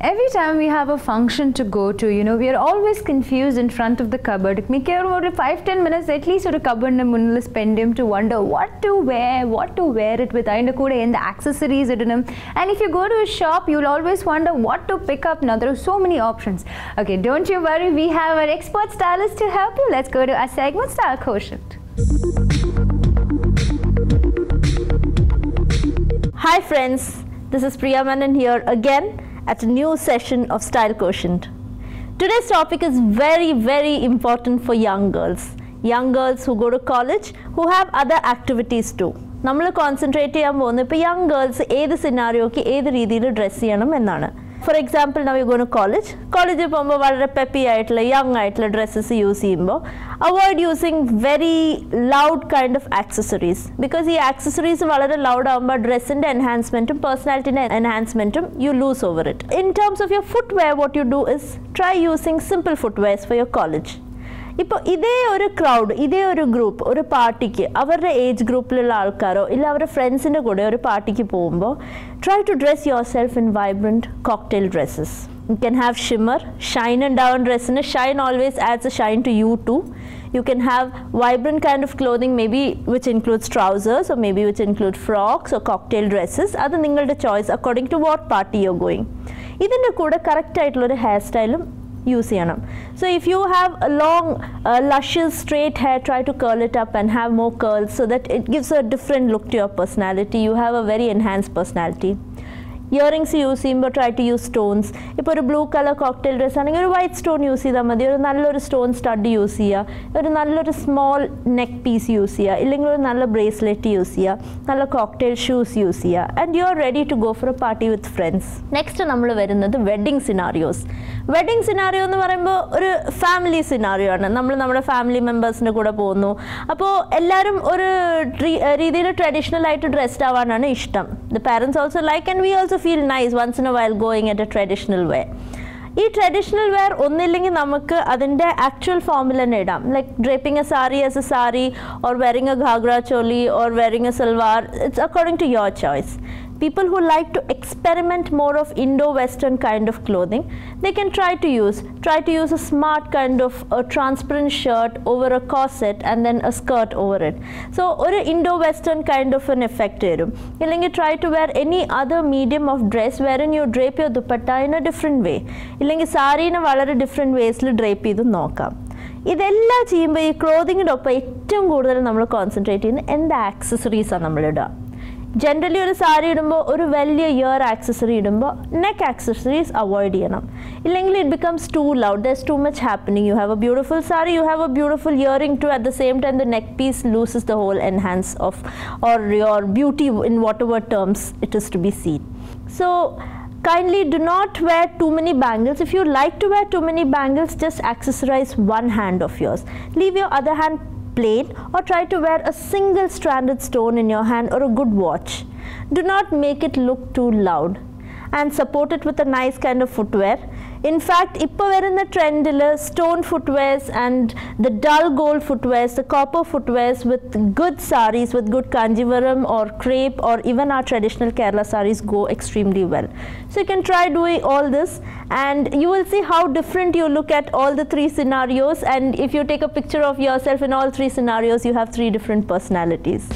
Every time we have a function to go to, you know, we are always confused in front of the cupboard. മിക്കവാറും ഒരു five ten minutes at least ഒരു കബറിൻ്റെ മുന്നിൽ spend ചെയ്യും to wonder what to wear what to where it with അതിൻ്റെ കൂടെ എന്ത് accessories ഇടണം and if you go to A shop you will always wonder what to pick up no there are so many options okay don't you worry we have our expert stylist to help you let's go to uh segment style quotient Hi friends, this is Priya Menon here again at a new session of Style Quotient. Today's topic is very very important for young girls. Young girls who go to college who have other activities too. നമ്മൾ concentrate ചെയ്യാൻ പോകുന്നത് ഇപ്പോൾ young girls ഏത് സിനാരിയോക്ക് ഏത് രീതിയിൽ dress ചെയ്യണം എന്നാണ് for example now you gone college കോളേജിൽ പോകുമ്പോൾ വളരെ പെപ്പി ആയിട്ടുള്ള യങ് ആയിട്ടുള്ള ഡ്രസ്സസ് യൂസ് ചെയ്യുമ്പോൾ avoid using very loud kind of accessories because ഈ ആക്സസറീസ് വളരെ ലൗഡ് ആകുമ്പോൾ ഡ്രസ്സിന്റെ എൻഹാൻസ്മെന്റും പേഴ്സണാലിറ്റിന്റെ എൻഹാൻസ്മെന്റും you lose over it in terms of your footwear what you do is try using simple footwears for your college ഇപ്പോൾ ഇതേ ഒരു ക്രൗഡ് ഇതേ ഒരു ഗ്രൂപ്പ് ഒരു പാർട്ടിക്ക് അവരുടെ ഏജ് ഗ്രൂപ്പിലുള്ള ആൾക്കാരോ ഇല്ല അവരുടെ ഫ്രണ്ട്സിൻ്റെ കൂടെ ഒരു പാർട്ടിക്ക് പോകുമ്പോൾ try to dress yourself in vibrant cocktail dresses you can have shimmer Shine ഉണ്ടാവും ഡ്രസ്സിന് shine always adds a shine to you to you can have vibrant kind of clothing maybe which includes trousers or maybe which include frocks or cocktail dresses അത് നിങ്ങളുടെ choice according to what party you going ഇതിൻ്റെ കൂടെ correct ആയിട്ടുള്ളൊരു hair സ്റ്റൈലും use ചെയ്യണം. So if you have a long luscious straight hair try to curl it up and have more curls so that it gives a different look to your personality. You have a very enhanced personality. Earrings use ചെയ്യുമ്പോൾ try to use stones ഇപ്പോൾ ഒരു blue colour cocktail dress ആണെങ്കിൽ ഒരു white stone use ചെയ്താൽ മതി. ഒരു നല്ലൊരു stone stud use ചെയ്യുക ഒരു നല്ലൊരു സ്മോൾ നെക്ക് പീസ് യൂസ് ചെയ്യുക ഇല്ലെങ്കിൽ ഒരു നല്ല ബ്രേസ്ലെറ്റ് യൂസ് ചെയ്യുക നല്ല കോക്ടെയിൽ ഷൂസ് യൂസ് ചെയ്യുക and you are ready to go for a party with friends next നമ്മൾ വരുന്നത് വെഡ്ഡിങ് സിനാറിയോസ് വെഡ്ഡിങ് സിനാറിയോ എന്ന് പറയുമ്പോൾ ഒരു ഫാമിലി സിനാറിയോ ആണ്. നമ്മൾ നമ്മുടെ ഫാമിലി മെമ്പേഴ്സിന്റെ കൂടെ പോകുന്നു. അപ്പോൾ എല്ലാവരും ഒരു രീതിയിൽ ട്രഡീഷണൽ ആയിട്ട് ഡ്രസ്ഡ് ആവാനാണ് ഇഷ്ടം. The parents also like and we also feel nice once in a while going at a traditional way ഈ ട്രഡീഷണൽ വെയർ ഒന്നില്ലെങ്കിൽ നമുക്ക് അതിന്റെ ആക്ച്വൽ ഫോമിൽ തന്നെ ഇടാം. Like draping a sari as a sari or wearing a ghagra choli or wearing a salwar it's according to your choice people who like to experiment more of indo-western kind of clothing they can try to use try to use a smart kind of a transparent shirt over a corset and then a skirt over it so or ഒരു indo-western kind of an effect ഇല്ലെങ്കിൽ try to wear any other medium of dress wherein you drape your dupatta in a different way ഇല്ലെങ്കിൽ സാരീനെ വളരെ different വേസിൽ drape ചെയ്ത് നോക്കാം ഇതെല്ലാം ചെയ്യുമ്പോൾ ഈ ക്ലോതിങ്ങിന്റെ ഒപ്പം ഏറ്റവും കൂടുതൽ നമ്മൾ കോൺസെൻട്രേറ്റ് ചെയ്യുന്നത് എന്ത് ആക്സസറീസാണ് നമ്മളിടുക ജനറലി ഒരു സാരി ഇടുമ്പോൾ ഒരു വലിയ ഇയർ ആക്സസറി ഇടുമ്പോൾ നെക്ക് ആക്സസറീസ് അവോയ്ഡ് ചെയ്യണം ഇല്ലെങ്കിൽ it becomes too loud does too much happening you have a beautiful sari you have a beautiful earring too at the same time the neck piece loses the whole enhance of or your beauty in whatever terms it is to be seen so kindly do not wear too many bangles if you like to wear too many bangles just accessorize one hand of yours leave your other hand plain or try to wear a single stranded stone in your hand or a good watch. Do not make it look too loud and support it with a nice kind of footwear. In fact, ഇപ്പോൾ വരുന്ന ട്രെൻഡിൽ stone footwears and the dull gold footwears the copper footwears with good saris with good കാഞ്ചിവരം or crepe or even R traditional Kerala saris go extremely well So you can try doing all this and you will see how different you look at all the three scenarios and if you take a picture of yourself in all three scenarios you have three different personalities.